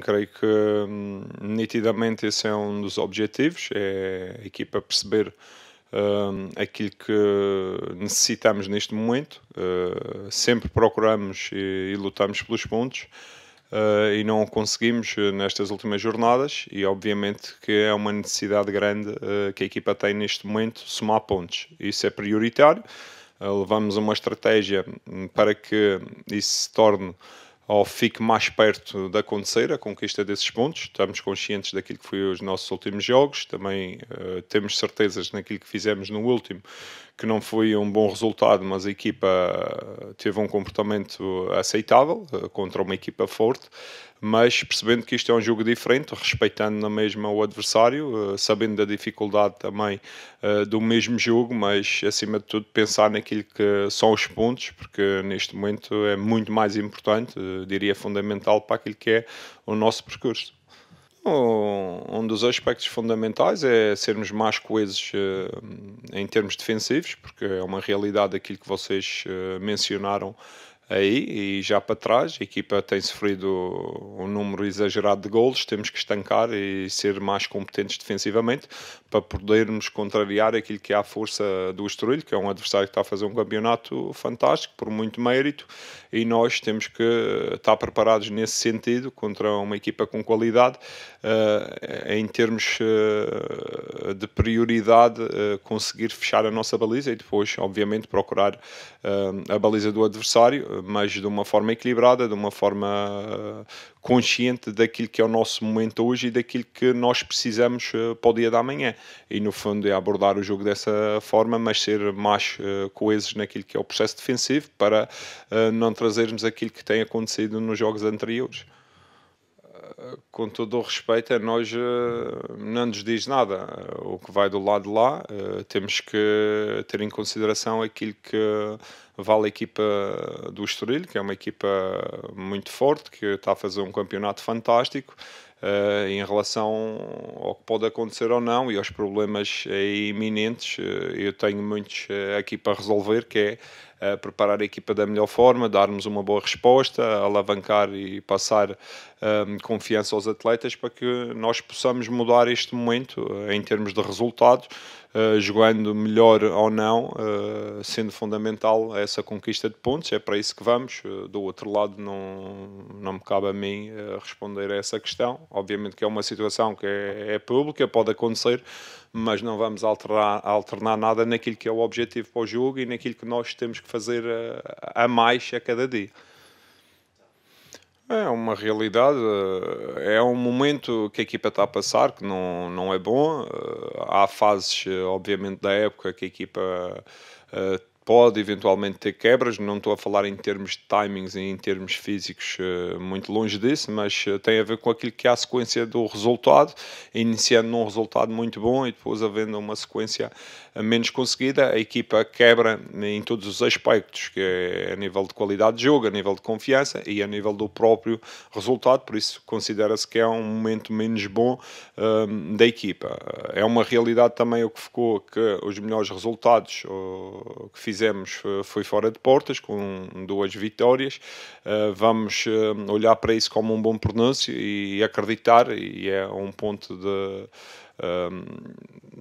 Creio que hum, nitidamente esse é um dos objetivos, é a equipa perceber hum, aquilo que necessitamos neste momento. Uh, sempre procuramos e, e, lutamos pelos pontos uh, e não o conseguimos nestas últimas jornadas e obviamente que é uma necessidade grande uh, que a equipa tem neste momento somar pontos. Isso é prioritário. levamos uma estratégia hum, para que isso se torne ou fique mais perto de acontecer a conquista desses pontos. Estamos conscientes daquilo que foi os nossos últimos jogos, também uh, temos certezas naquilo que fizemos no último, que não foi um bom resultado, mas a equipa teve um comportamento aceitável uh, contra uma equipa forte mas percebendo que isto é um jogo diferente, respeitando na mesma o adversário, uh, sabendo da dificuldade também uh, do mesmo jogo, mas acima de tudo pensar naquilo que são os pontos, porque neste momento é muito mais importante, uh, diria fundamental para aquilo que é o nosso percurso. Um dos aspectos fundamentais é sermos mais coesos em termos defensivos, porque é uma realidade aquilo que vocês mencionaram aí e já para trás. A equipa tem sofrido um número exagerado de golos, temos que estancar e ser mais competentes defensivamente para podermos contrariar aquilo que é a força do Estoril, que é um adversário que está a fazer um campeonato fantástico, por muito mérito, e nós temos que estar preparados nesse sentido contra uma equipa com qualidade, uh, em termos uh, de prioridade, uh, conseguir fechar a nossa baliza e depois, obviamente, procurar a baliza do adversário mas de uma forma equilibrada, de uma forma eh, consciente daquilo que é o nosso momento hoje e daquilo que nós precisamos eh, para o dia da manhã. E no fundo é abordar o jogo dessa forma, mas ser mais eh, coesos naquilo que é o processo defensivo para não trazermos aquilo que tem acontecido nos jogos anteriores com todo o respeito, a nós não nos diz nada. O que vai do lado de lá, temos que ter em consideração aquilo que vale a equipa do Estoril, que é uma equipa muito forte, que está a fazer um campeonato fantástico. Uh, em relação ao que pode acontecer ou não e aos problemas iminentes, eu tenho muitos aqui para resolver, que é preparar a equipa da melhor forma, darmos uma boa resposta, alavancar e passar confiança aos atletas para que nós possamos mudar este momento em termos de resultados, jogando melhor ou não, sendo fundamental essa conquista de pontos. É para isso que vamos. do outro lado, não, não me cabe a mim responder a essa questão Obviamente que é uma situação que é, é pública, pode acontecer, mas não vamos alterar, alternar nada naquilo que é o objetivo para o jogo e naquilo que nós temos que fazer a, a mais a cada dia. É uma realidade, é um momento que a equipa está a passar que não, não é bom. Há fases, obviamente, da época que a equipa eh, pode eventualmente ter quebras, não estou a falar em termos de timings e em termos físicos eh, muito longe disso, mas eh, tem a ver com aquilo que é a sequência do resultado, iniciando num resultado muito bom e depois havendo uma sequência menos conseguida, a equipa quebra em todos os aspectos, que é a nível de qualidade de jogo, a nível de confiança e a nível do próprio resultado, por isso considera-se que é um momento menos bom um, da equipa. É uma realidade também o que ficou que os melhores resultados que fizemos eh, foi fora de portas, com duas vitórias. Uh, vamos uh, olhar para isso como um bom pronúncio e acreditar, e é um ponto de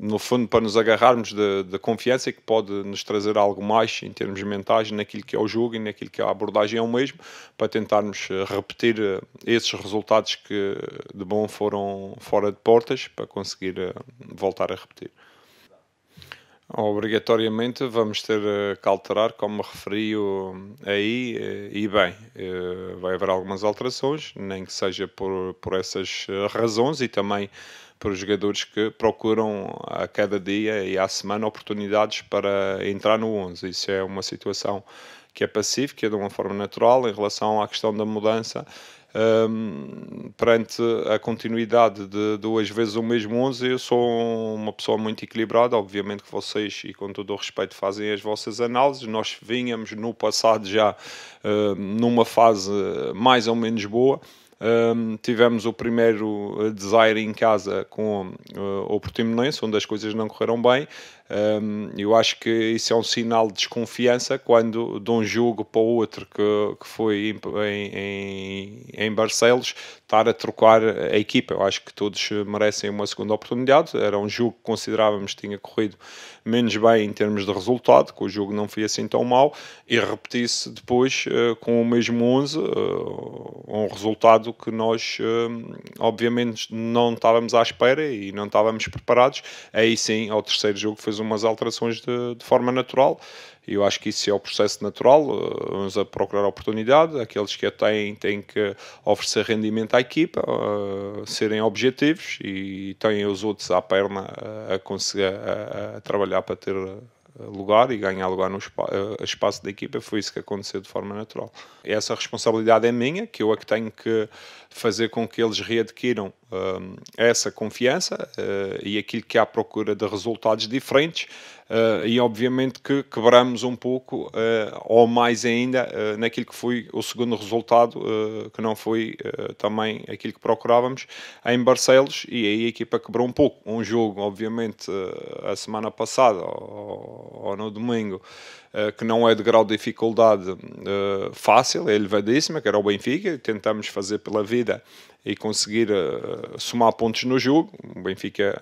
no fundo, para nos agarrarmos da confiança que pode nos trazer algo mais em termos mentais naquilo que é o jogo e naquilo que é a abordagem é o mesmo, para tentarmos eh, repetir eh, esses resultados que de bom foram fora de portas, para conseguir eh, voltar a repetir. Obrigatoriamente vamos ter que alterar, como referi aí, e bem, vai haver algumas alterações, nem que seja por, por essas razões e também para os jogadores que procuram a cada dia e à semana oportunidades para entrar no 11. Isso é uma situação que é pacífica, de uma forma natural, em relação à questão da mudança. Um, perante a continuidade de duas vezes o mesmo 11, eu sou uma pessoa muito equilibrada. Obviamente que vocês, e com todo o respeito, fazem as vossas análises. Nós vínhamos no passado já uh, numa fase mais ou menos boa Um, tivemos o primeiro desire em casa com uh, o Portimonense, onde as coisas não correram bem. Um, eu acho que isso é um sinal de desconfiança quando de um jogo para o outro que, que foi em, em, em Barcelos estar a trocar a equipa. Eu acho que todos merecem uma segunda oportunidade. Era um jogo que considerávamos que tinha corrido menos bem em termos de resultado, que o jogo não foi assim tão mal, e repetisse depois uh, com o mesmo 11, uh, um resultado que nós, uh, obviamente, não estávamos à espera e não estávamos preparados. Aí sim, ao terceiro jogo, fez umas alterações de, de forma natural. E eu acho que isso é o processo natural. Vamos a procurar oportunidade. Aqueles que a têm têm que oferecer rendimento à equipa, uh, serem objetivos e têm os outros à perna a, conseguir a, a trabalhar para ter lugar e ganhar lugar no espaço da equipa. Foi isso que aconteceu de forma natural. Essa responsabilidade é minha, que eu é que tenho que fazer com que eles readquiram uh, essa confiança uh, e aquilo que há à procura de resultados diferentes. Uh, e obviamente que quebramos um pouco, ou mais ainda, naquilo que foi o segundo resultado, que não foi também aquilo que procurávamos em Barcelos, e aí a equipa quebrou um pouco. Um jogo, obviamente, a semana passada, ou, ou no domingo, que não é de grau de dificuldade fácil, é elevadíssima, que era o Benfica, tentamos fazer pela vida e conseguir uh, somar pontos no jogo. O Benfica,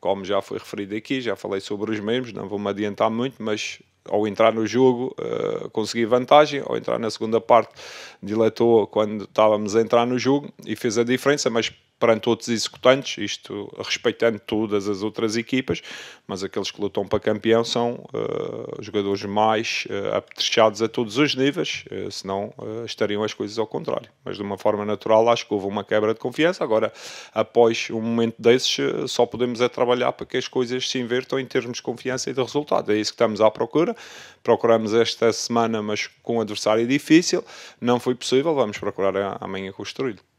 como já foi referido aqui, já falei sobre os mesmos, não vou-me adiantar muito, mas ao entrar no jogo uh, consegui vantagem, ao entrar na segunda parte dilatou quando estávamos a entrar no jogo e fez a diferença, mas perante outros executantes, isto respeitando todas as outras equipas, mas aqueles que lutam para campeão são uh, jogadores mais uh, apetrechados a todos os níveis, uh, senão uh, estariam as coisas ao contrário. Mas de uma forma natural, acho que houve uma quebra de confiança. Agora, após um momento desses, só podemos é trabalhar para que as coisas se invertam em termos de confiança e de resultado. É isso que estamos à procura. Procuramos esta semana, mas com um adversário difícil. Não foi possível, vamos procurar amanhã construí-lo.